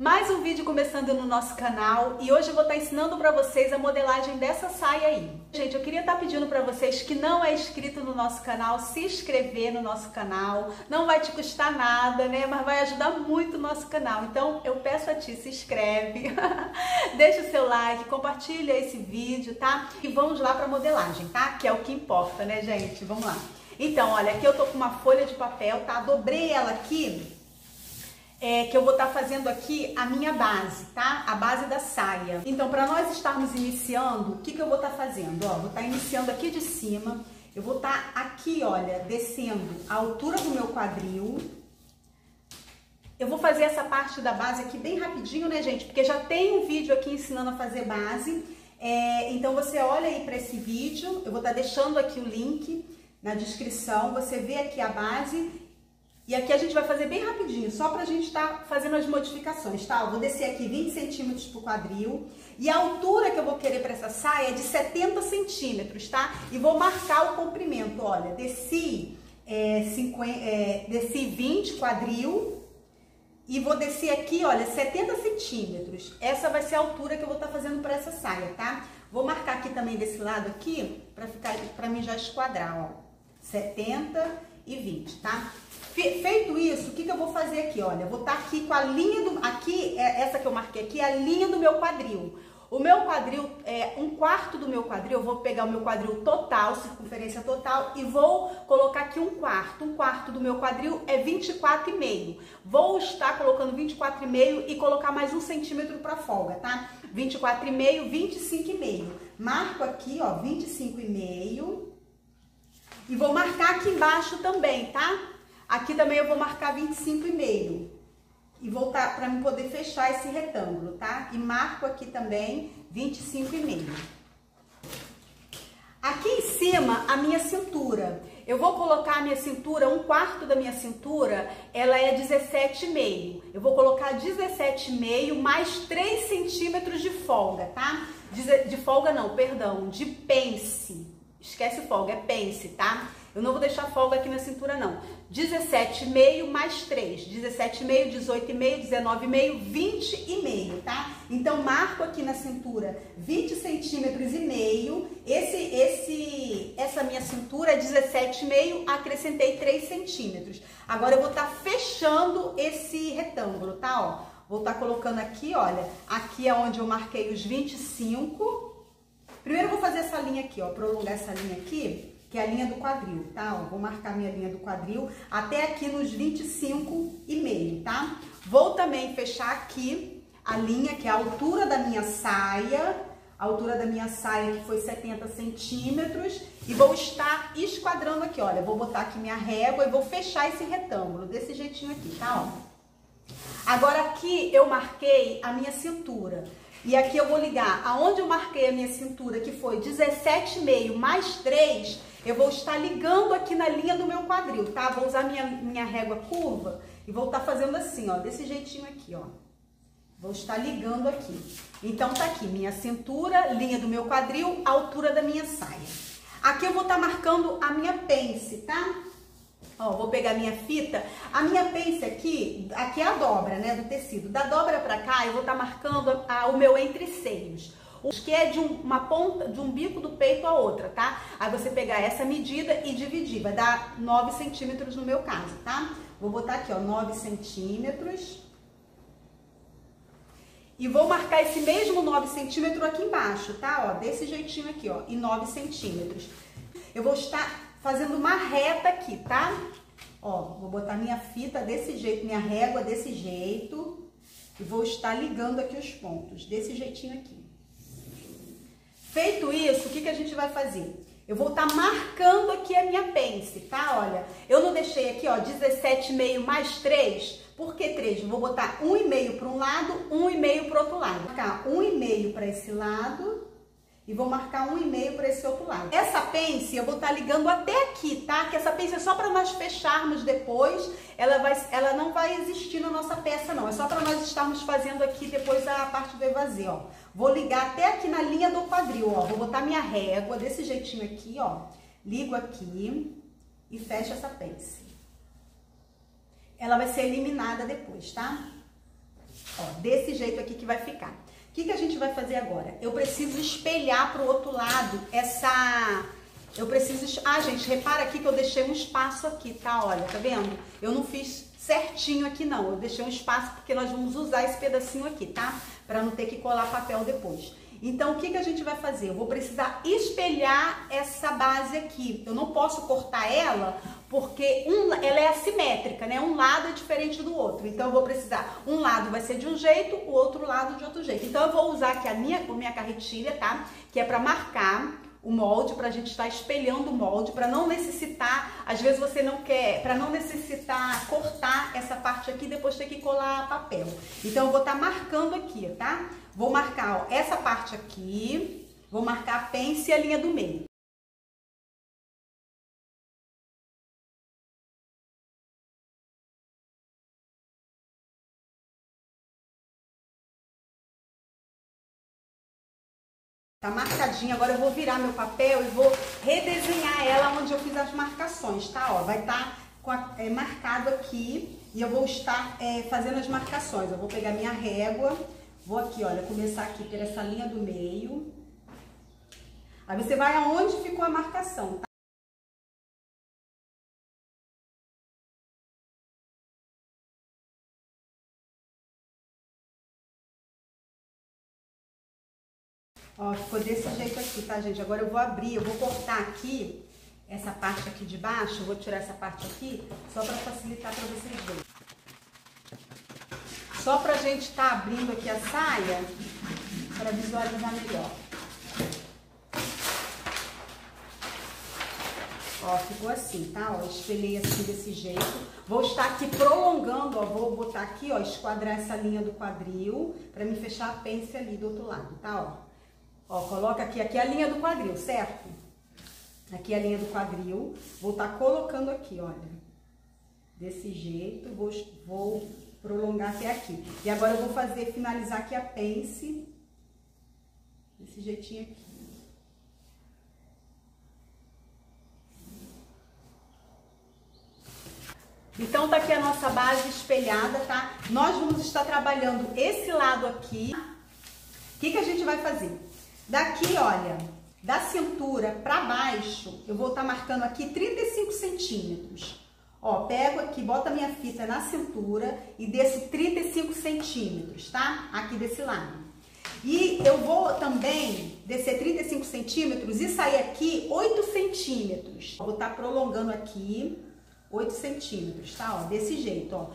Mais um vídeo começando no nosso canal e hoje eu vou estar ensinando para vocês a modelagem dessa saia aí. Gente, eu queria estar pedindo para vocês que não é inscrito no nosso canal, se inscrever no nosso canal. Não vai te custar nada, né? Mas vai ajudar muito o nosso canal. Então eu peço a ti, se inscreve, deixa o seu like, compartilha esse vídeo, tá? E vamos lá para modelagem, tá? Que é o que importa, né, gente? Vamos lá. Então, olha, aqui eu tô com uma folha de papel, tá? Dobrei ela aqui é, que eu vou estar tá fazendo aqui a minha base, tá? A base da saia. Então, para nós estarmos iniciando, o que, que eu vou estar tá fazendo? Ó, vou estar tá iniciando aqui de cima, eu vou estar tá aqui, olha, descendo a altura do meu quadril. Eu vou fazer essa parte da base aqui bem rapidinho, né, gente? Porque já tem um vídeo aqui ensinando a fazer base. É, então, você olha aí para esse vídeo, eu vou estar tá deixando aqui o link na descrição, você vê aqui a base e aqui a gente vai fazer bem rapidinho, só pra gente estar tá fazendo as modificações, tá? Eu vou descer aqui 20 centímetros pro quadril. E a altura que eu vou querer para essa saia é de 70 centímetros, tá? E vou marcar o comprimento, olha, desci, é, 50, é, desci 20 quadril e vou descer aqui, olha, 70 centímetros. Essa vai ser a altura que eu vou estar tá fazendo para essa saia, tá? Vou marcar aqui também desse lado aqui, para ficar, para mim já esquadrar, ó. 70 e 20, tá? Feito isso, o que, que eu vou fazer aqui? Olha, vou estar tá aqui com a linha do... Aqui, é, essa que eu marquei aqui, é a linha do meu quadril. O meu quadril, é um quarto do meu quadril, eu vou pegar o meu quadril total, circunferência total, e vou colocar aqui um quarto. Um quarto do meu quadril é 24,5. Vou estar colocando 24,5 e colocar mais um centímetro para folga, tá? 24,5, 25,5. Marco aqui, ó, 25,5. E vou marcar aqui embaixo também, tá? Aqui também eu vou marcar 25,5 e voltar para me poder fechar esse retângulo, tá? E marco aqui também 25,5. Aqui em cima, a minha cintura. Eu vou colocar a minha cintura, um quarto da minha cintura, ela é 17,5. Eu vou colocar 17,5 mais 3 centímetros de folga, tá? De, de folga não, perdão, de pence. Esquece folga, é pence, tá? Eu não vou deixar folga aqui na cintura, não. 17,5 mais 3. 17,5, 18,5, 19,5, 20,5, tá? Então, marco aqui na cintura 20 centímetros e meio. Esse, esse, essa minha cintura é 17,5, acrescentei 3 centímetros. Agora, eu vou estar tá fechando esse retângulo, tá? Ó, vou estar tá colocando aqui, olha, aqui é onde eu marquei os 25. Primeiro, eu vou fazer essa linha aqui, ó, prolongar essa linha aqui que é a linha do quadril, tá? Ó, vou marcar minha linha do quadril até aqui nos 25 e meio, tá? Vou também fechar aqui a linha, que é a altura da minha saia, a altura da minha saia que foi 70 centímetros, e vou estar esquadrando aqui, olha, vou botar aqui minha régua e vou fechar esse retângulo, desse jeitinho aqui, tá? Ó. Agora aqui eu marquei a minha cintura. E aqui eu vou ligar aonde eu marquei a minha cintura, que foi 17,5 mais 3, eu vou estar ligando aqui na linha do meu quadril, tá? Vou usar minha, minha régua curva e vou estar fazendo assim, ó, desse jeitinho aqui, ó. Vou estar ligando aqui. Então, tá aqui minha cintura, linha do meu quadril, altura da minha saia. Aqui eu vou estar marcando a minha pence, tá? Ó, vou pegar minha fita. A minha pence aqui, aqui é a dobra, né, do tecido. Da dobra pra cá, eu vou estar marcando a, a, o meu entre seios que é de uma ponta, de um bico do peito a outra, tá? Aí você pegar essa medida e dividir, vai dar 9 centímetros no meu caso, tá? Vou botar aqui, ó, 9 centímetros. E vou marcar esse mesmo 9 centímetros aqui embaixo, tá? Ó, desse jeitinho aqui, ó, e 9 centímetros. Eu vou estar fazendo uma reta aqui, tá? Ó, vou botar minha fita desse jeito, minha régua desse jeito. E vou estar ligando aqui os pontos, desse jeitinho aqui. Feito isso, o que, que a gente vai fazer? Eu vou estar tá marcando aqui a minha pence, tá? Olha, eu não deixei aqui, ó, 17,5 mais 3. Por que 3? vou botar 1,5 para um lado, 1,5 para outro lado. Vou marcar 1,5 para esse lado e vou marcar um e meio para esse outro lado. Essa pence eu vou estar tá ligando até aqui, tá? Que essa pence é só para nós fecharmos depois, ela, vai, ela não vai existir na nossa peça não, é só para nós estarmos fazendo aqui depois a parte do evasê, ó. Vou ligar até aqui na linha do quadril, ó, vou botar minha régua desse jeitinho aqui, ó, ligo aqui e fecho essa pence. Ela vai ser eliminada depois, tá? Ó, desse jeito aqui que vai ficar. O que, que a gente vai fazer agora? Eu preciso espelhar para o outro lado essa... Eu preciso... Ah, gente, repara aqui que eu deixei um espaço aqui, tá? Olha, tá vendo? Eu não fiz certinho aqui não, eu deixei um espaço porque nós vamos usar esse pedacinho aqui, tá? Para não ter que colar papel depois. Então, o que, que a gente vai fazer? Eu vou precisar espelhar essa base aqui. Eu não posso cortar ela porque um, ela é assimétrica, né? Um lado é diferente do outro. Então, eu vou precisar, um lado vai ser de um jeito, o outro lado de outro jeito. Então, eu vou usar aqui a minha, a minha carretilha, tá? Que é para marcar o molde para a gente estar tá espelhando o molde para não necessitar, às vezes você não quer, para não necessitar cortar essa parte aqui depois ter que colar papel. Então eu vou estar tá marcando aqui, tá? Vou marcar ó, essa parte aqui, vou marcar a pence e a linha do meio. Tá marcadinha, agora eu vou virar meu papel e vou redesenhar ela onde eu fiz as marcações, tá? Ó, vai estar tá é, marcado aqui e eu vou estar é, fazendo as marcações. Eu vou pegar minha régua, vou aqui, olha, começar aqui por essa linha do meio. Aí você vai aonde ficou a marcação, tá? Ó, ficou desse jeito aqui, tá, gente? Agora eu vou abrir, eu vou cortar aqui essa parte aqui de baixo, eu vou tirar essa parte aqui, só para facilitar para vocês verem. Só pra gente estar tá abrindo aqui a saia, para visualizar melhor. Ó, ficou assim, tá? Ó, espelhei assim desse jeito. Vou estar aqui prolongando, ó, vou botar aqui, ó, esquadrar essa linha do quadril, para me fechar a pence ali do outro lado, tá? Ó. Ó, coloca aqui, aqui é a linha do quadril, certo? Aqui é a linha do quadril. Vou estar tá colocando aqui, olha. Desse jeito, vou, vou prolongar até aqui. E agora eu vou fazer, finalizar aqui a pence. Desse jeitinho aqui. Então, tá aqui a nossa base espelhada, tá? Nós vamos estar trabalhando esse lado aqui. O que, que a gente vai fazer? Daqui, olha, da cintura para baixo, eu vou estar tá marcando aqui 35 centímetros. Ó, pego aqui, boto a minha fita na cintura e desço 35 centímetros, tá? Aqui desse lado. E eu vou também descer 35 centímetros e sair aqui 8 centímetros. Vou estar tá prolongando aqui 8 centímetros, tá? Ó, desse jeito, ó.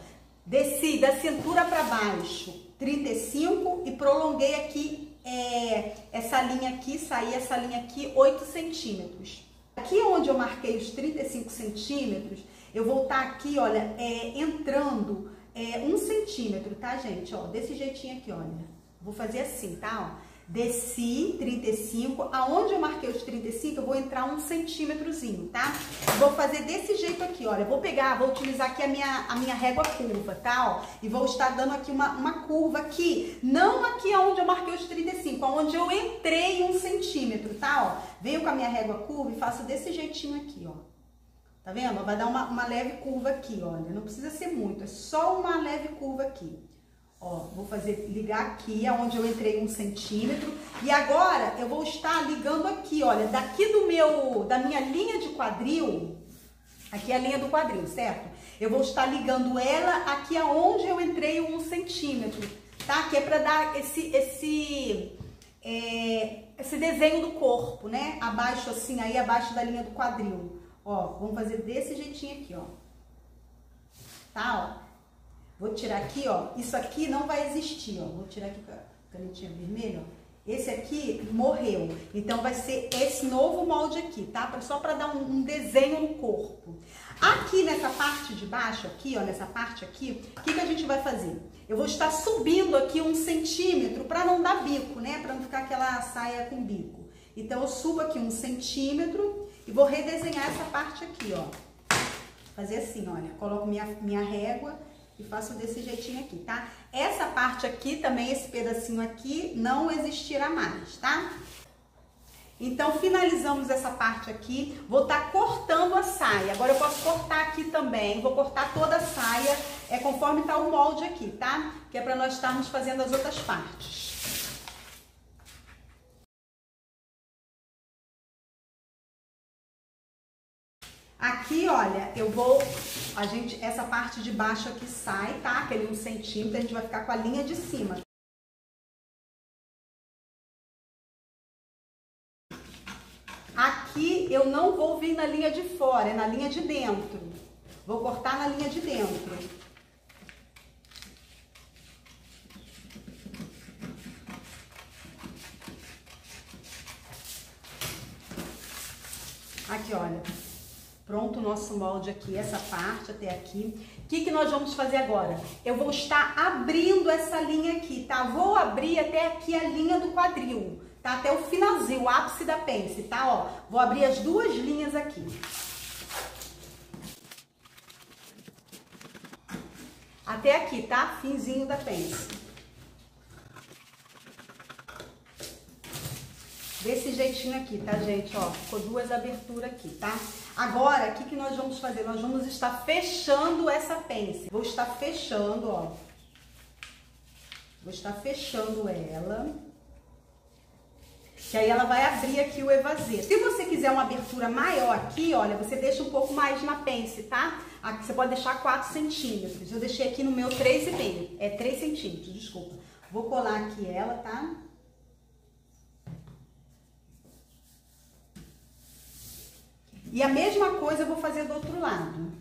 Desci da cintura para baixo 35 e prolonguei aqui é, essa linha aqui, sair essa linha aqui 8 centímetros. Aqui onde eu marquei os 35 centímetros, eu vou estar tá aqui, olha, é, entrando é, um centímetro, tá, gente? Ó, desse jeitinho aqui, olha. Vou fazer assim, tá? Ó desci 35, aonde eu marquei os 35, eu vou entrar um centímetrozinho, tá? Vou fazer desse jeito aqui, olha, vou pegar, vou utilizar aqui a minha, a minha régua curva, tá? Ó, e vou estar dando aqui uma, uma curva aqui, não aqui aonde eu marquei os 35, aonde eu entrei um centímetro, tá? Ó, venho com a minha régua curva e faço desse jeitinho aqui, ó. Tá vendo? Vai dar uma, uma leve curva aqui, olha, não precisa ser muito, é só uma leve curva aqui. Ó, vou fazer, ligar aqui, aonde eu entrei um centímetro. E agora, eu vou estar ligando aqui, olha, daqui do meu, da minha linha de quadril, aqui é a linha do quadril, certo? Eu vou estar ligando ela aqui aonde eu entrei um centímetro, tá? Que é pra dar esse, esse, é, esse desenho do corpo, né? Abaixo assim, aí abaixo da linha do quadril. Ó, vamos fazer desse jeitinho aqui, ó. Tá, ó. Vou tirar aqui, ó. Isso aqui não vai existir, ó. Vou tirar aqui com a canetinha vermelha, ó. Esse aqui morreu. Então, vai ser esse novo molde aqui, tá? Só para dar um, desenho no corpo. Aqui nessa parte de baixo, aqui, ó, nessa parte aqui, o que, que a gente vai fazer? Eu vou estar subindo aqui um centímetro para não dar bico, né? Para não ficar aquela saia com bico. Então, eu subo aqui um centímetro e vou redesenhar essa parte aqui, ó. Fazer assim, olha. Coloco minha, minha régua e faço desse jeitinho aqui, tá? Essa parte aqui também, esse pedacinho aqui, não existirá mais, tá? Então, finalizamos essa parte aqui. Vou estar tá cortando a saia. Agora, eu posso cortar aqui também. Vou cortar toda a saia é conforme tá o molde aqui, tá? Que é para nós estarmos fazendo as outras partes. Aqui, olha, eu vou, a gente, essa parte de baixo aqui sai, tá? Aquele um centímetro, a gente vai ficar com a linha de cima. Aqui eu não vou vir na linha de fora, é na linha de dentro. Vou cortar na linha de dentro. Aqui, olha. Pronto o nosso molde aqui, essa parte até aqui. O que, que nós vamos fazer agora? Eu vou estar abrindo essa linha aqui, tá? Vou abrir até aqui a linha do quadril, tá? Até o finalzinho, o ápice da pence, tá? Ó, vou abrir as duas linhas aqui. Até aqui, tá? Finzinho da pence. Desse jeitinho aqui, tá, gente? Ó, ficou duas aberturas aqui, tá? Agora, o que, que nós vamos fazer? Nós vamos estar fechando essa pence. Vou estar fechando, ó. Vou estar fechando ela. Que aí ela vai abrir aqui o evasê. Se você quiser uma abertura maior aqui, olha, você deixa um pouco mais na pence, tá? Aqui você pode deixar 4 centímetros. Eu deixei aqui no meu 3,5. É 3 centímetros, desculpa. Vou colar aqui ela, tá? E a mesma coisa eu vou fazer do outro lado.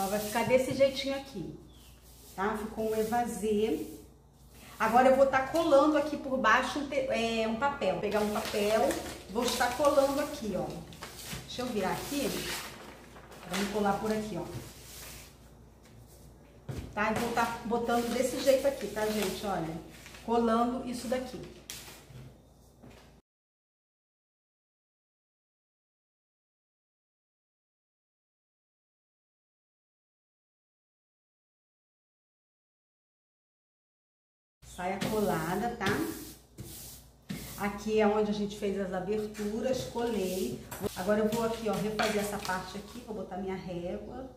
Ó, vai ficar desse jeitinho aqui, tá? Ficou um evasê. Agora eu vou estar tá colando aqui por baixo um, é, um papel. Vou pegar um papel, vou estar colando aqui, ó. Deixa eu virar aqui. Vamos colar por aqui, ó. Tá? E vou estar tá botando desse jeito aqui, tá, gente? Olha, colando isso daqui. Saia colada, tá? Aqui é onde a gente fez as aberturas, colei. Agora eu vou aqui, ó, refazer essa parte aqui, vou botar minha régua.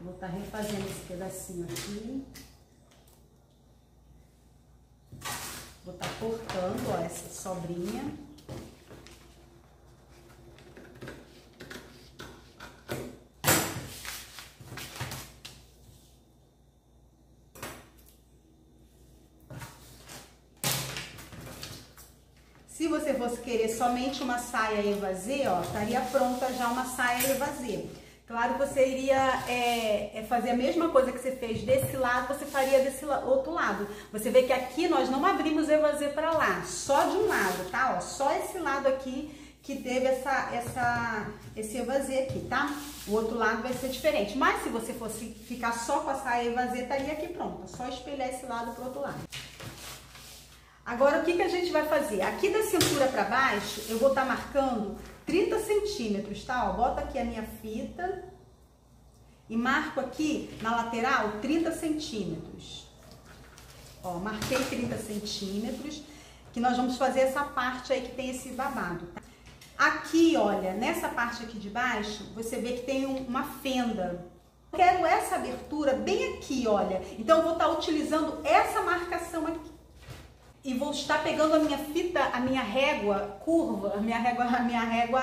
Vou estar tá refazendo esse pedacinho aqui. Vou estar tá cortando, ó, essa sobrinha. Se você fosse querer somente uma saia evasê, ó, estaria pronta já uma saia evasê. Claro, você iria é, é fazer a mesma coisa que você fez desse lado, você faria desse outro lado. Você vê que aqui nós não abrimos evasê para lá, só de um lado, tá? Ó, só esse lado aqui que teve essa, essa, esse evasê aqui, tá? O outro lado vai ser diferente. Mas se você fosse ficar só com a saia evasê, estaria aqui pronta. Só espelhar esse lado pro outro lado. Agora, o que, que a gente vai fazer? Aqui da cintura para baixo, eu vou estar tá marcando 30 centímetros, tá? Ó, bota aqui a minha fita e marco aqui na lateral 30 centímetros. Ó, marquei 30 centímetros, que nós vamos fazer essa parte aí que tem esse babado, tá? Aqui, olha, nessa parte aqui de baixo, você vê que tem uma fenda. Eu quero essa abertura bem aqui, olha. Então, eu vou estar tá utilizando essa marcação aqui e vou estar pegando a minha fita, a minha régua curva, a minha régua, a minha régua.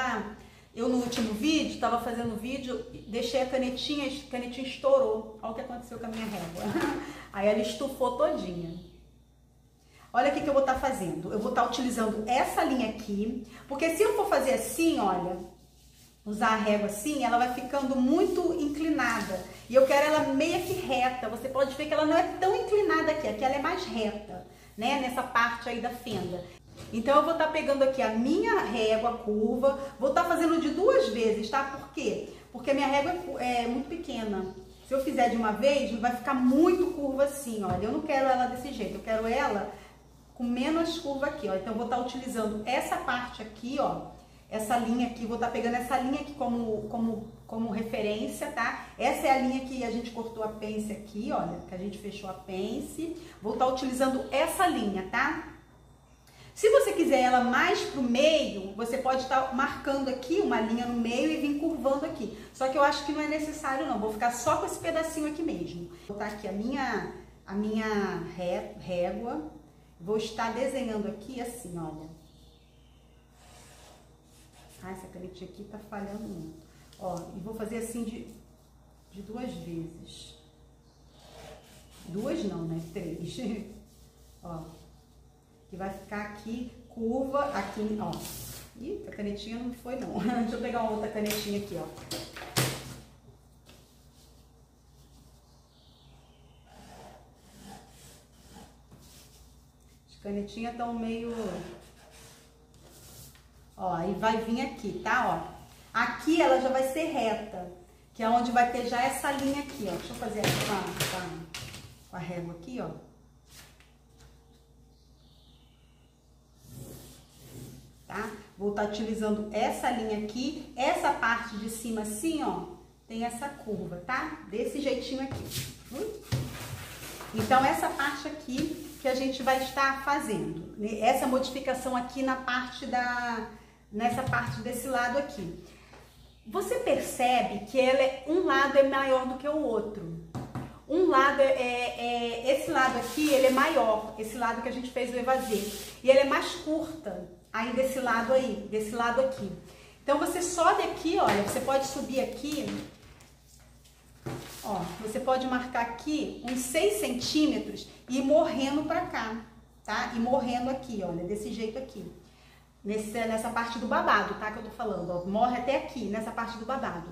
Eu no último vídeo, estava fazendo vídeo, deixei a canetinha, a canetinha estourou. Olha o que aconteceu com a minha régua. Aí ela estufou todinha. Olha o que, que eu vou estar fazendo. Eu vou estar utilizando essa linha aqui, porque se eu for fazer assim, olha, usar a régua assim, ela vai ficando muito inclinada. E eu quero ela meia que reta. Você pode ver que ela não é tão inclinada aqui, aqui ela é mais reta né, nessa parte aí da fenda. Então, eu vou estar tá pegando aqui a minha régua curva, vou estar tá fazendo de duas vezes, tá? Por quê? Porque a minha régua é, é muito pequena. Se eu fizer de uma vez, vai ficar muito curva assim, olha. Eu não quero ela desse jeito, eu quero ela com menos curva aqui, ó. Então, eu vou estar tá utilizando essa parte aqui, ó, essa linha aqui, vou estar tá pegando essa linha aqui como, como, como referência, tá? Essa é a linha que a gente cortou a pence aqui, olha, que a gente fechou a pence. Vou estar tá utilizando essa linha, tá? Se você quiser ela mais pro meio, você pode estar tá marcando aqui uma linha no meio e vir curvando aqui. Só que eu acho que não é necessário não, vou ficar só com esse pedacinho aqui mesmo. Vou botar aqui a minha, a minha régua, vou estar desenhando aqui assim, olha. Ah, essa canetinha aqui tá falhando muito. Ó, e vou fazer assim de, de duas vezes. Duas não, né? Três. ó que vai ficar aqui, curva, aqui, ó. Ih, a canetinha não foi não. Deixa eu pegar uma outra canetinha aqui, ó. As canetinhas estão meio... Ó, aí vai vir aqui, tá? Ó. Aqui ela já vai ser reta, que é onde vai ter já essa linha aqui, ó. Deixa eu fazer aqui com a, com a régua aqui, ó. tá? Vou estar tá utilizando essa linha aqui, essa parte de cima assim, ó, tem essa curva, tá? Desse jeitinho aqui. Então, essa parte aqui que a gente vai estar fazendo, essa modificação aqui na parte da, nessa parte desse lado aqui. Você percebe que ela é, um lado é maior do que o outro. Um lado é, é, é esse lado aqui, ele é maior, esse lado que a gente fez o evasê, e ele é mais curta aí desse lado aí, desse lado aqui. Então, você sobe aqui, olha, você pode subir aqui, ó, você pode marcar aqui uns 6 centímetros e ir morrendo pra cá, tá? E morrendo aqui, olha, desse jeito aqui. Nesse, nessa parte do babado, tá? Que eu tô falando, ó, morre até aqui, nessa parte do babado.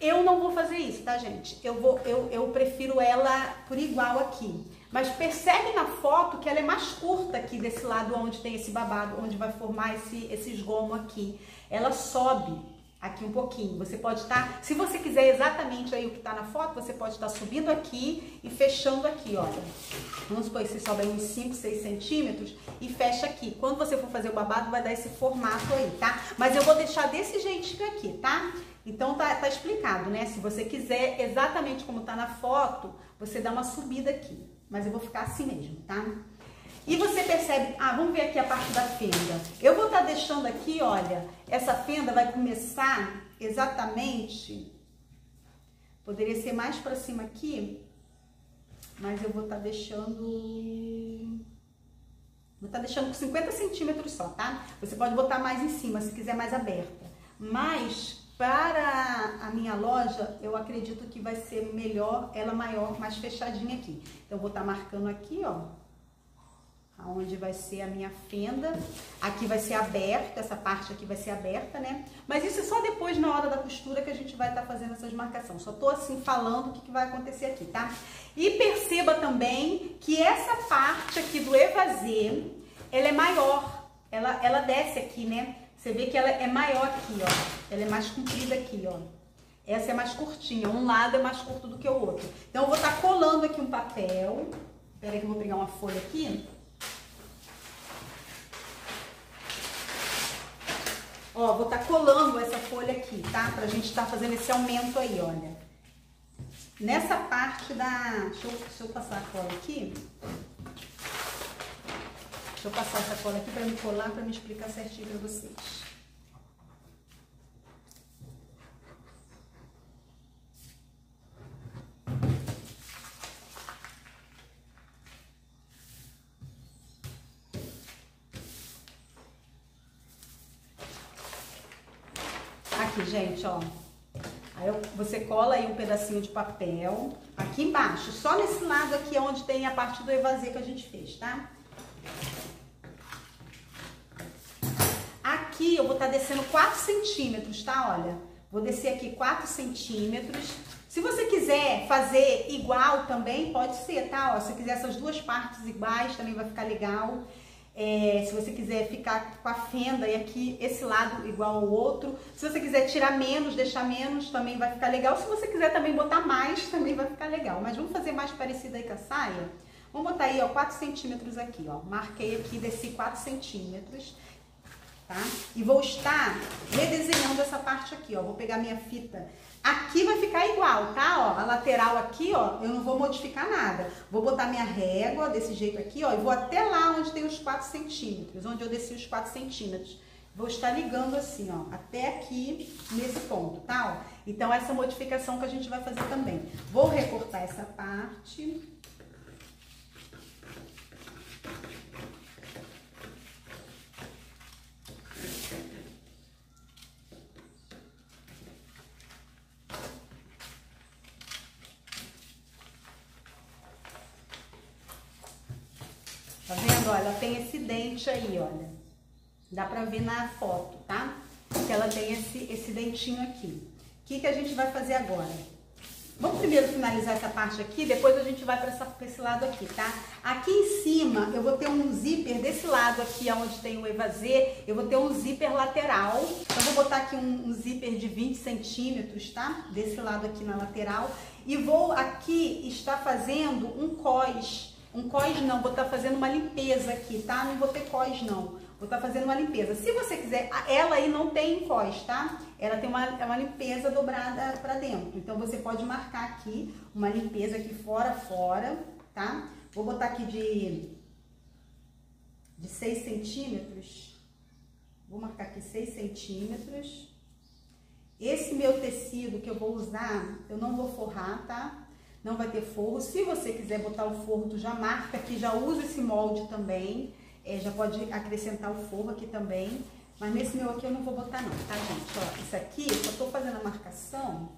Eu não vou fazer isso, tá, gente? Eu, vou, eu, eu prefiro ela por igual aqui. Mas percebe na foto que ela é mais curta aqui desse lado onde tem esse babado, onde vai formar esse, esse esgomo aqui. Ela sobe aqui um pouquinho. Você pode estar, tá, se você quiser exatamente aí o que está na foto, você pode estar tá subindo aqui e fechando aqui, olha. Vamos supor que você sobe uns 5, 6 centímetros e fecha aqui. Quando você for fazer o babado, vai dar esse formato aí, tá? Mas eu vou deixar desse jeitinho aqui, tá? Então tá, tá explicado, né? Se você quiser exatamente como tá na foto, você dá uma subida aqui mas eu vou ficar assim mesmo, tá? E você percebe, ah, vamos ver aqui a parte da fenda. Eu vou estar tá deixando aqui, olha, essa fenda vai começar exatamente, poderia ser mais para cima aqui, mas eu vou estar tá deixando, vou estar tá deixando com 50 centímetros só, tá? Você pode botar mais em cima, se quiser mais aberta. Mas para a minha loja, eu acredito que vai ser melhor, ela maior, mais fechadinha aqui. Então, eu vou estar tá marcando aqui, ó, aonde vai ser a minha fenda. Aqui vai ser aberto, essa parte aqui vai ser aberta, né? Mas isso é só depois, na hora da costura, que a gente vai estar tá fazendo essas marcações. Só tô assim, falando o que, que vai acontecer aqui, tá? E perceba também que essa parte aqui do evasê, ela é maior. Ela, ela desce aqui, né? Você vê que ela é maior aqui, ó. Ela é mais comprida aqui, ó. Essa é mais curtinha, um lado é mais curto do que o outro. Então, eu vou estar tá colando aqui um papel. Espera aí que eu vou pegar uma folha aqui. Ó, vou estar tá colando essa folha aqui, tá? Pra gente estar tá fazendo esse aumento aí, olha. Nessa parte da... Deixa eu, deixa eu passar a cola aqui. Deixa eu passar essa cola aqui para me colar, para me explicar certinho para vocês. Aqui, gente, ó. Aí você cola aí um pedacinho de papel aqui embaixo, só nesse lado aqui onde tem a parte do evasê que a gente fez, tá? aqui eu vou estar tá descendo 4 centímetros, tá? Olha, vou descer aqui 4 centímetros. Se você quiser fazer igual também, pode ser, tá? Ó, se quiser essas duas partes iguais, também vai ficar legal. É, se você quiser ficar com a fenda e aqui esse lado igual ao outro. Se você quiser tirar menos, deixar menos, também vai ficar legal. Se você quiser também botar mais, também vai ficar legal. Mas vamos fazer mais parecido aí com a saia? Vamos botar aí, ó, 4 centímetros aqui, ó. Marquei aqui, desci 4 centímetros, tá? E vou estar redesenhando essa parte aqui, ó. Vou pegar minha fita. Aqui vai ficar igual, tá? Ó, a lateral aqui, ó, eu não vou modificar nada. Vou botar minha régua desse jeito aqui, ó, e vou até lá onde tem os 4 centímetros, onde eu desci os 4 centímetros. Vou estar ligando assim, ó, até aqui nesse ponto, tá? Ó. Então, essa modificação que a gente vai fazer também. Vou recortar essa parte. Olha, tem esse dente aí, olha. Dá pra ver na foto, tá? Que ela tem esse, esse dentinho aqui. O que, que a gente vai fazer agora? Vamos primeiro finalizar essa parte aqui, depois a gente vai para esse lado aqui, tá? Aqui em cima eu vou ter um zíper desse lado aqui, onde tem o evasê, eu vou ter um zíper lateral. Então vou botar aqui um, um zíper de 20 centímetros, tá? Desse lado aqui na lateral. E vou aqui estar fazendo um cós um cós não, vou estar tá fazendo uma limpeza aqui, tá? Não vou ter cós não. Vou estar tá fazendo uma limpeza. Se você quiser, ela aí não tem cós, tá? Ela tem uma, é uma limpeza dobrada para dentro. Então você pode marcar aqui uma limpeza aqui fora, fora, tá? Vou botar aqui de, de 6 centímetros. Vou marcar aqui 6 centímetros. Esse meu tecido que eu vou usar, eu não vou forrar, tá? Não vai ter forro. Se você quiser botar o forro, tu já marca aqui, já usa esse molde também. É, já pode acrescentar o forro aqui também. Mas nesse meu aqui eu não vou botar não, tá, gente? Ó, isso aqui, eu só tô fazendo a marcação.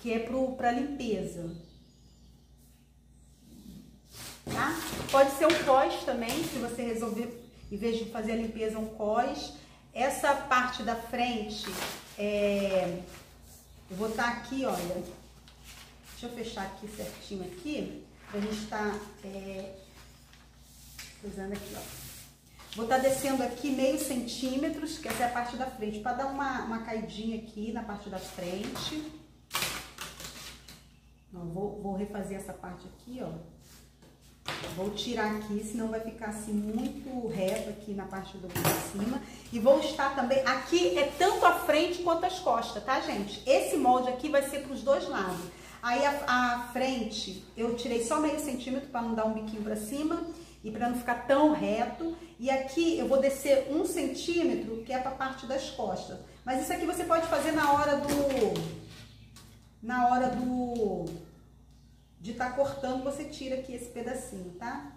Que é pro, pra limpeza. Tá? Pode ser um pós também, se você resolver em vez de fazer a limpeza um cós. Essa parte da frente, é, eu vou estar tá aqui, olha, deixa eu fechar aqui certinho aqui, pra gente estar tá, é, usando aqui, ó. Vou estar tá descendo aqui meio centímetros, que essa é a parte da frente, para dar uma, uma caidinha aqui na parte da frente. Ó, vou, vou refazer essa parte aqui, ó. Vou tirar aqui, senão vai ficar assim muito reto aqui na parte do de cima. E vou estar também, aqui é tanto a frente quanto as costas, tá gente? Esse molde aqui vai ser para os dois lados. Aí a, a, frente eu tirei só meio centímetro para não dar um biquinho para cima e para não ficar tão reto. E aqui eu vou descer um centímetro, que é para a parte das costas. Mas isso aqui você pode fazer na hora do... Na hora do de estar tá cortando, você tira aqui esse pedacinho, tá?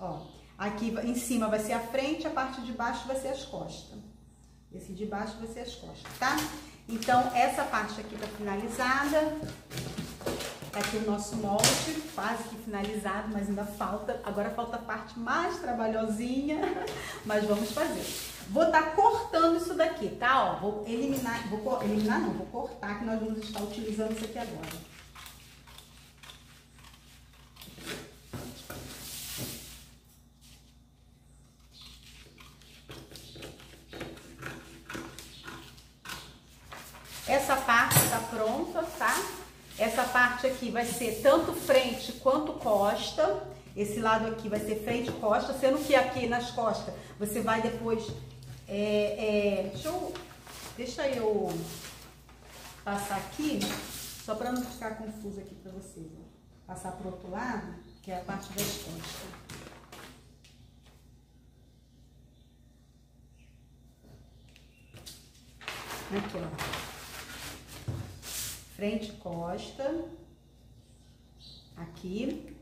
Ó, aqui em cima vai ser a frente, a parte de baixo vai ser as costas. Esse de baixo vai ser as costas, tá? Então, essa parte aqui tá finalizada. Tá aqui o nosso molde, quase que finalizado, mas ainda falta. Agora falta a parte mais trabalhosinha, mas vamos fazer. Vou estar tá cortando isso daqui, tá? Ó, vou eliminar, vou eliminar não, vou cortar, que nós vamos estar utilizando isso aqui agora. Essa parte tá pronta, tá? Essa parte aqui vai ser tanto frente quanto costa. Esse lado aqui vai ser frente e costa, sendo que aqui nas costas você vai depois... É, é, deixa, eu, deixa eu passar aqui, só para não ficar confuso aqui para vocês. Ó. Passar pro outro lado, que é a parte das costas. Aqui, ó. Frente, costa. Aqui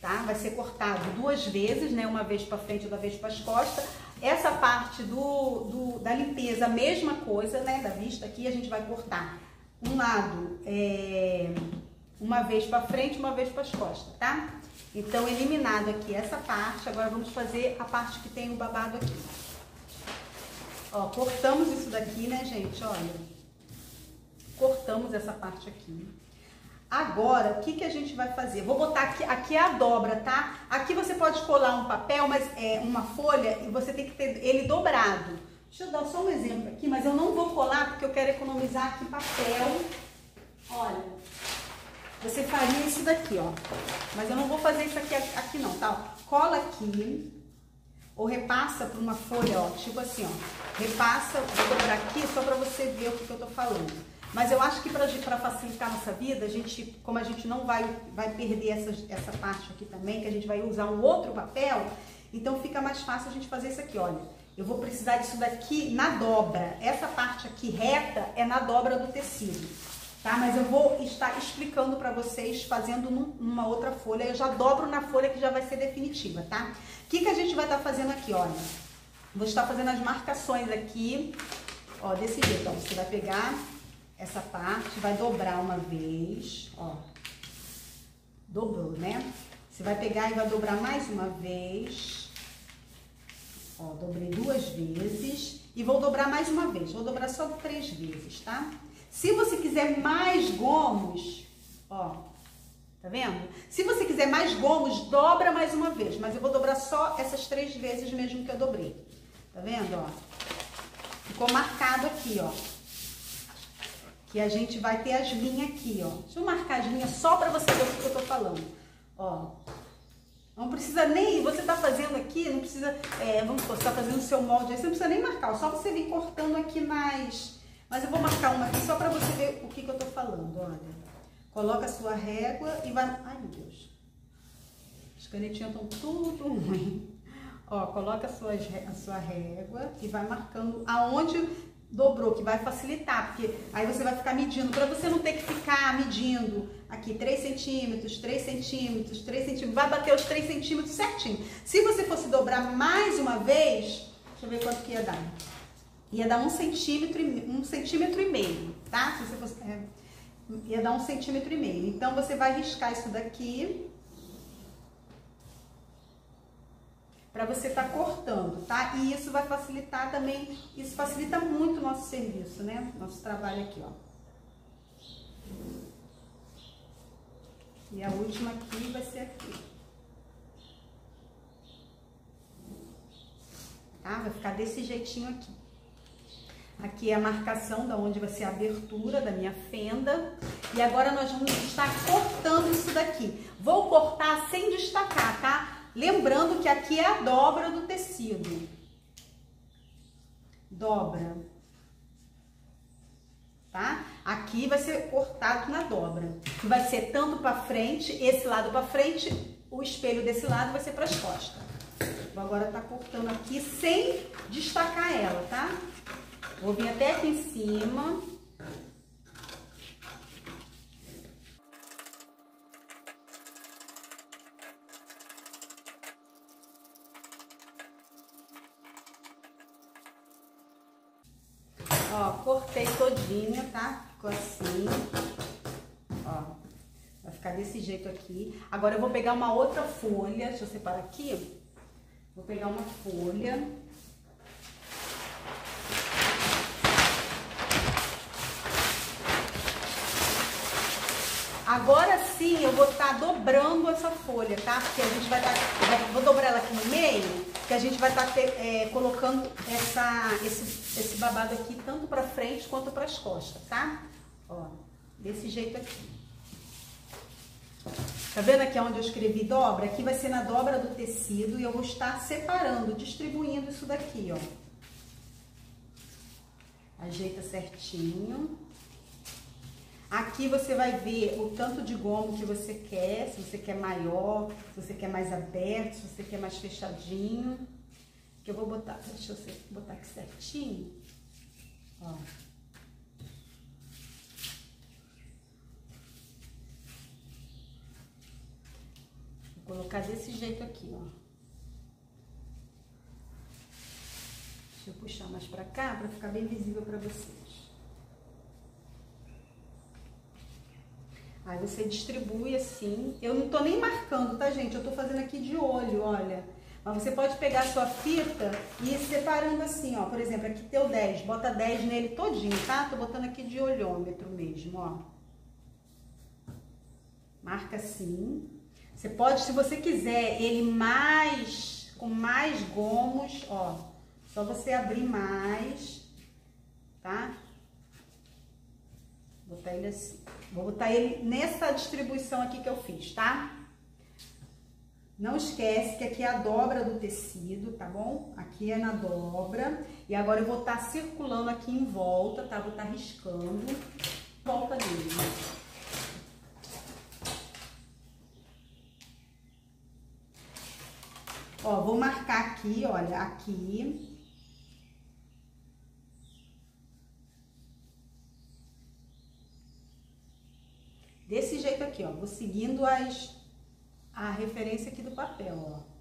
tá? Vai ser cortado duas vezes, né? Uma vez para frente, outra vez para as costas. Essa parte do, do, da limpeza, a mesma coisa, né? Da vista aqui, a gente vai cortar um lado é, uma vez para frente, uma vez para as costas, tá? Então, eliminado aqui essa parte, agora vamos fazer a parte que tem o babado aqui. Ó, cortamos isso daqui, né, gente? Olha, cortamos essa parte aqui. Agora, o que, que a gente vai fazer? Vou botar aqui, aqui é a dobra, tá? Aqui você pode colar um papel, mas é uma folha e você tem que ter ele dobrado. Deixa eu dar só um exemplo aqui, mas eu não vou colar porque eu quero economizar aqui papel. Olha, você faria isso daqui, ó. Mas eu não vou fazer isso aqui, aqui não, tá? Cola aqui, ou repassa para uma folha, ó, tipo assim, ó. Repassa, vou dobrar aqui só para você ver o que, que eu tô falando. Mas eu acho que para facilitar nossa vida, a gente, como a gente não vai, vai perder essa, essa parte aqui também, que a gente vai usar um outro papel, então fica mais fácil a gente fazer isso aqui, olha. Eu vou precisar disso daqui na dobra. Essa parte aqui reta é na dobra do tecido, tá? Mas eu vou estar explicando para vocês fazendo numa outra folha. Eu já dobro na folha que já vai ser definitiva, tá? O que, que a gente vai estar tá fazendo aqui, olha? Vou estar fazendo as marcações aqui, ó, desse jeito, ó. Você vai pegar essa parte, vai dobrar uma vez, ó. Dobrou, né? Você vai pegar e vai dobrar mais uma vez. Ó, dobrei duas vezes. E vou dobrar mais uma vez. Vou dobrar só três vezes, tá? Se você quiser mais gomos, ó, tá vendo? Se você quiser mais gomos, dobra mais uma vez. Mas eu vou dobrar só essas três vezes mesmo que eu dobrei. Tá vendo, ó? Ficou marcado aqui, ó que a gente vai ter as linhas aqui, ó. Deixa eu marcar as linhas só para você ver o que eu tô falando. Ó, não precisa nem, você tá fazendo aqui, não precisa, é, vamos supor, você tá fazendo o seu molde aí, você não precisa nem marcar, só você vir cortando aqui nas... Mas eu vou marcar uma aqui só para você ver o que, que eu tô falando, olha. Coloca a sua régua e vai... Ai, meu Deus. As canetinhas estão tudo ruim. Ó, coloca a sua, a sua régua e vai marcando aonde dobrou, que vai facilitar, porque aí você vai ficar medindo, para você não ter que ficar medindo aqui 3 centímetros, 3 centímetros, 3 centímetros, vai bater os 3 centímetros certinho. Se você fosse dobrar mais uma vez, deixa eu ver quanto que ia dar. Ia dar um centímetro, um centímetro e meio, tá? Se você fosse, é, ia dar um centímetro e meio. Então, você vai riscar isso daqui, para você estar tá cortando, tá? E isso vai facilitar também, isso facilita muito o nosso serviço, né? Nosso trabalho aqui, ó. E a última aqui vai ser aqui. Tá? Vai ficar desse jeitinho aqui. Aqui é a marcação da onde vai ser a abertura da minha fenda. E agora nós vamos estar cortando isso daqui. Vou cortar sem destacar, tá? Lembrando que aqui é a dobra do tecido. Dobra. Tá? Aqui vai ser cortado na dobra. Vai ser tanto para frente, esse lado para frente, o espelho desse lado vai ser para as costas. Vou agora tá cortando aqui sem destacar ela, tá? Vou vir até aqui em cima. Ó, cortei todinha, tá? Ficou assim. Ó, vai ficar desse jeito aqui. Agora eu vou pegar uma outra folha, deixa eu separar aqui. Vou pegar uma folha. Agora sim eu vou estar tá dobrando essa folha, tá? Porque a gente vai estar... Tá, vou dobrar ela aqui no meio, que a gente vai estar tá, é, colocando essa, esse, esse babado aqui tanto pra frente quanto pras costas, tá? Ó, desse jeito aqui. Tá vendo aqui onde eu escrevi dobra? Aqui vai ser na dobra do tecido e eu vou estar separando, distribuindo isso daqui, ó. Ajeita certinho. Aqui você vai ver o tanto de gomo que você quer, se você quer maior, se você quer mais aberto, se você quer mais fechadinho. Que eu vou botar, deixa eu botar aqui certinho. Ó. Vou colocar desse jeito aqui, ó. Deixa eu puxar mais pra cá, pra ficar bem visível pra vocês. Aí você distribui assim. Eu não tô nem marcando, tá, gente? Eu tô fazendo aqui de olho, olha. Mas você pode pegar a sua fita e ir separando assim, ó. Por exemplo, aqui teu 10, bota 10 nele todinho, tá? Tô botando aqui de olhômetro mesmo, ó. marca assim. Você pode, se você quiser, ele mais, com mais gomos, ó, só você abrir mais, tá? Vou botar ele assim. Vou botar ele nessa distribuição aqui que eu fiz, tá? Não esquece que aqui é a dobra do tecido, tá bom? Aqui é na dobra. E agora eu vou estar tá circulando aqui em volta, tá? Vou estar tá riscando volta dele. Ó, vou marcar aqui, olha, aqui. Desse jeito aqui, ó. Vou seguindo as, a referência aqui do papel, ó.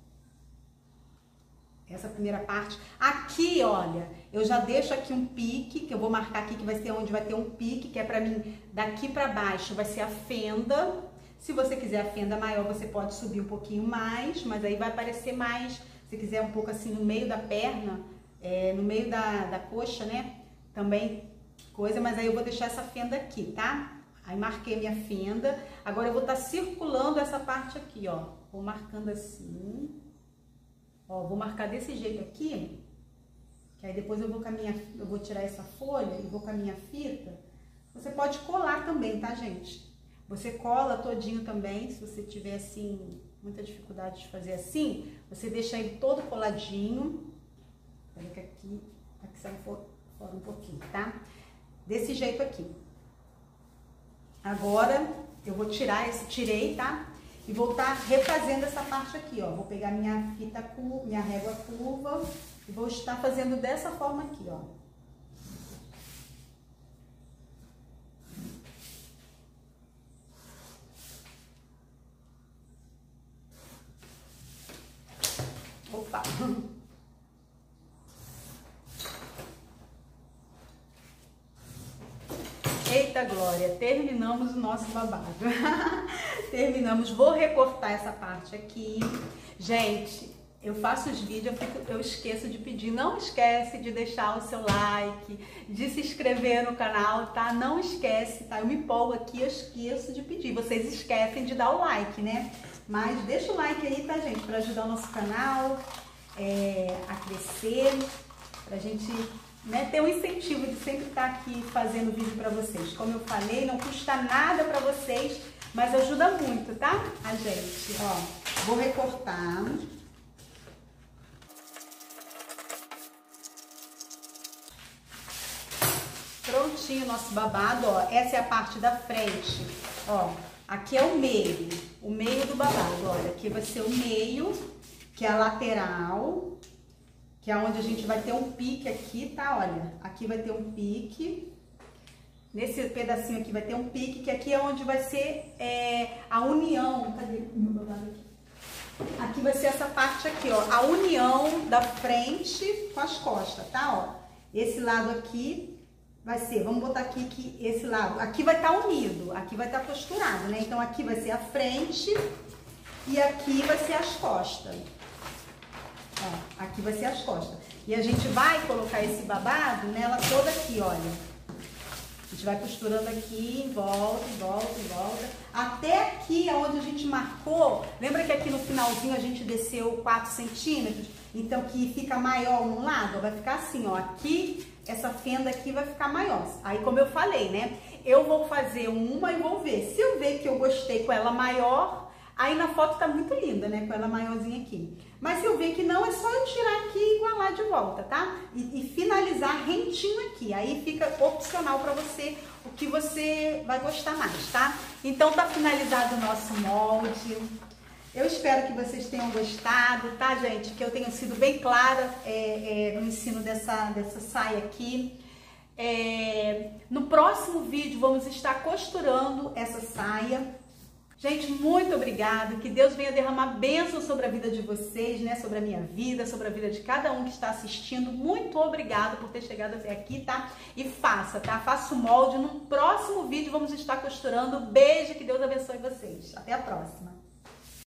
Essa primeira parte. Aqui, olha, eu já deixo aqui um pique, que eu vou marcar aqui, que vai ser onde vai ter um pique, que é pra mim, daqui pra baixo vai ser a fenda. Se você quiser a fenda maior, você pode subir um pouquinho mais, mas aí vai aparecer mais. Se quiser um pouco assim no meio da perna, é, no meio da, da coxa, né? Também coisa, mas aí eu vou deixar essa fenda aqui, tá? Aí marquei minha fenda. Agora eu vou estar tá circulando essa parte aqui, ó. Vou marcando assim. Ó, vou marcar desse jeito aqui. Que aí depois eu vou com a minha, eu vou tirar essa folha e vou com a minha fita. Você pode colar também, tá, gente? Você cola todinho também, se você tiver assim, muita dificuldade de fazer assim, você deixa ele todo coladinho. Que aqui, aqui sai fora um pouquinho, tá? Desse jeito aqui. Agora, eu vou tirar esse, tirei, tá? E vou estar tá refazendo essa parte aqui, ó. Vou pegar minha fita curva, minha régua curva e vou estar fazendo dessa forma aqui, ó. Eita glória, terminamos o nosso babado. terminamos, vou recortar essa parte aqui. Gente, eu faço os vídeos, eu, fico, eu esqueço de pedir. Não esquece de deixar o seu like, de se inscrever no canal, tá? Não esquece, tá? Eu me empolgo aqui, eu esqueço de pedir. Vocês esquecem de dar o like, né? Mas deixa o like aí, tá, gente? Pra ajudar o nosso canal é, a crescer, pra gente né, ter um incentivo de sempre estar aqui fazendo vídeo para vocês. Como eu falei, não custa nada para vocês, mas ajuda muito, tá? A gente, ó, vou recortar. Prontinho o nosso babado, ó. Essa é a parte da frente, ó. Aqui é o meio, o meio do babado, olha. Aqui vai ser o meio, que é a lateral, que é onde a gente vai ter um pique aqui, tá? Olha, aqui vai ter um pique. Nesse pedacinho aqui vai ter um pique, que aqui é onde vai ser é, a união. Cadê? Aqui vai ser essa parte aqui, ó. A união da frente com as costas, tá? Ó. Esse lado aqui vai ser, vamos botar aqui que esse lado, aqui vai estar tá unido, aqui vai estar tá costurado, né? Então aqui vai ser a frente e aqui vai ser as costas. Ó, aqui vai ser as costas. E a gente vai colocar esse babado nela toda aqui, olha. A gente vai costurando aqui, volta, volta, volta. Até aqui, onde a gente marcou. Lembra que aqui no finalzinho a gente desceu 4 centímetros? Então, que fica maior um lado, vai ficar assim, ó. Aqui, essa fenda aqui vai ficar maior. Aí, como eu falei, né? Eu vou fazer uma e vou ver. Se eu ver que eu gostei com ela maior, Aí na foto tá muito linda, né? Com ela maiorzinha aqui. Mas eu ver que não, é só eu tirar aqui e igualar de volta, tá? E, e finalizar rentinho aqui. Aí fica opcional para você o que você vai gostar mais, tá? Então tá finalizado o nosso molde. Eu espero que vocês tenham gostado, tá, gente? Que eu tenha sido bem clara é, é, no ensino dessa, dessa saia aqui. É, no próximo vídeo vamos estar costurando essa saia Gente, muito obrigado. Que Deus venha derramar bênção sobre a vida de vocês, né? Sobre a minha vida, sobre a vida de cada um que está assistindo. Muito obrigado por ter chegado até aqui, tá? E faça, tá? Faça o molde. No próximo vídeo vamos estar costurando. Beijo, que Deus abençoe vocês. Até a próxima.